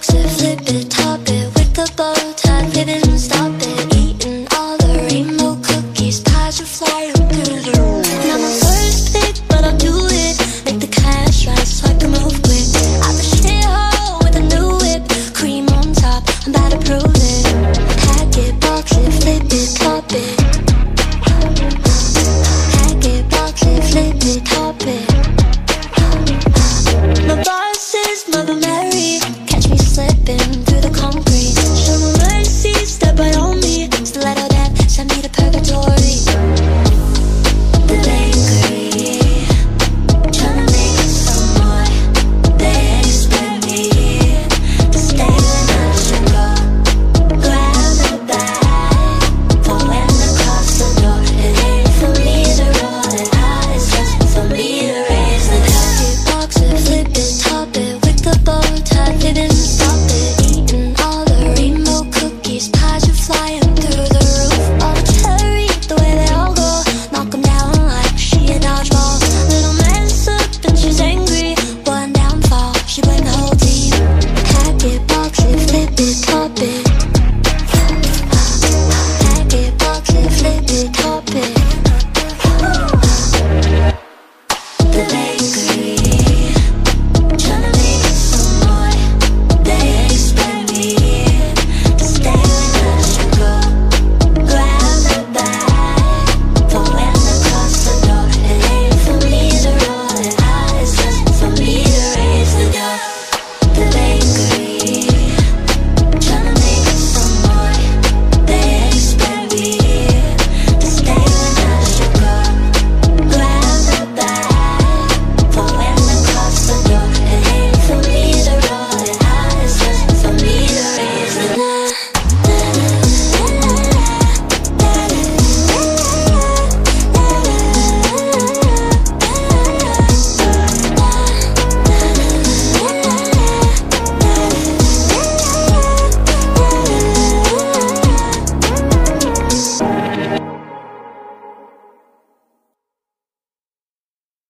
box it, flip it, top it With the bow tie, fit it stop it Eating all the rainbow cookies. Pies are flying through the Not my first pick, but I'll do it. Make the cash right so I can move quick I'm a shithole with a new whip. Cream on top, I'm about to prove it. Hack it, box it, flip it, top it. Hack it, box it, flip it, top it. My boss is mother